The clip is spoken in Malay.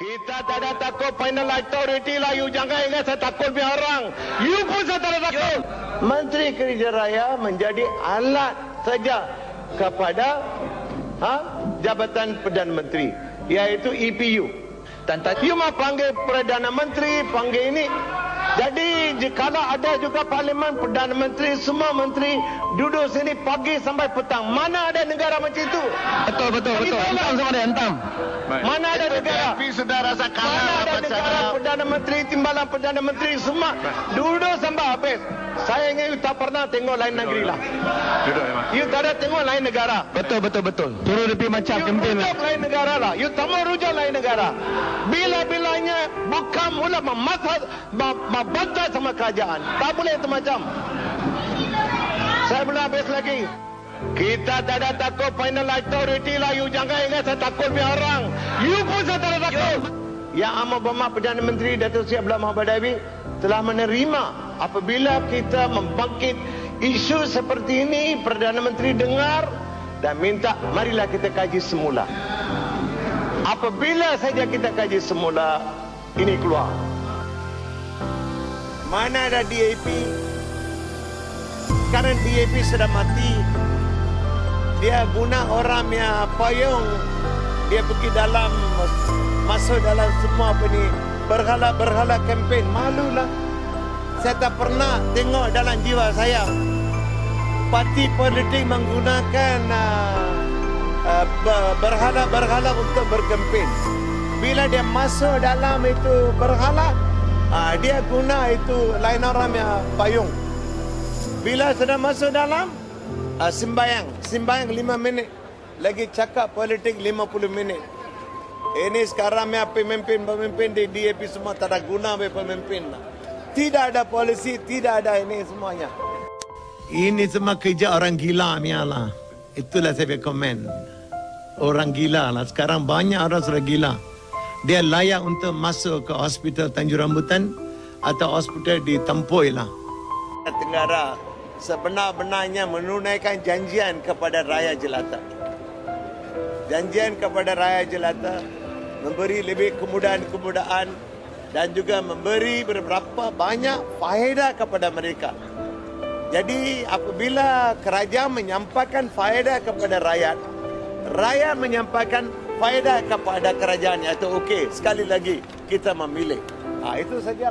Kita tak ada takut final authority lah. You jangan ingat saya takut biar orang. You pun saya tak ada takut. Menteri Kerja Raya menjadi alat saja kepada ha, Jabatan Perdana Menteri. Iaitu EPU. Dan tadi You mau panggil Perdana Menteri, panggil ini. Jadi kalau ada juga Parlimen Perdana Menteri, semua menteri duduk sini pagi sampai petang. Mana ada negara macam itu? betul betul betul. Bagi Entam sama dia entam. Mana ada negara? Tapi sudah rasa Mana kalah ada dapat negara. Perdana Menteri, timbalan Perdana Menteri semua duduk sampai habis. Saya tak pernah tengok lain negeri lah. Duduk memang. You tak ada tengok lain negara. Betul betul betul. Turun lebih macam You kempen. rujuk lain negara lah. You tak mau rujuk lain negara. Bila-bilanya bukan mula memasat, membantah sama kerajaan. Tak boleh itu macam. Saya belum habis lagi. Kita tak ada takut final authority lah. You jangan ingat saya takut biar orang. You pun saya tak ada takut. Yang amat berhormat Perdana Menteri Datuk Seri Abdullah Muhammad Dabi telah menerima apabila kita membangkit isu seperti ini Perdana Menteri dengar dan minta marilah kita kaji semula. Apabila saja kita kaji semula ini keluar. Mana ada DAP? Sekarang DAP sudah mati. Dia guna orang yang payung. Dia pergi dalam masuk dalam semua apa ni berhala-berhala kempen. Malulah. Saya tak pernah tengok dalam jiwa saya parti politik menggunakan uh, uh, ber- berhala-berhala untuk berkempen. Bila dia masuk dalam itu berhala, uh, dia guna itu lain orang yang payung. Bila sudah masuk dalam, uh, sembayang. Sembayang 5 minit. Lagi cakap politik 50 minit. Ini sekarang ya pemimpin-pemimpin di DAP semua tak ada guna bagi pemimpin. Tidak ada polisi, tidak ada ini semuanya. Ini semua kerja orang gila lah. Itulah saya komen. Orang gila lah. Sekarang banyak orang sudah gila. Dia layak untuk masuk ke hospital Tanjung Rambutan atau hospital di Tempoi lah. Tenggara sebenar-benarnya menunaikan janjian kepada rakyat jelata. Janjian kepada rakyat jelata memberi lebih kemudahan-kemudahan dan juga memberi beberapa banyak faedah kepada mereka. Jadi apabila kerajaan menyampaikan faedah kepada rakyat, rakyat menyampaikan faedah kepada kerajaan iaitu okey sekali lagi kita memilih. Ha, itu saja.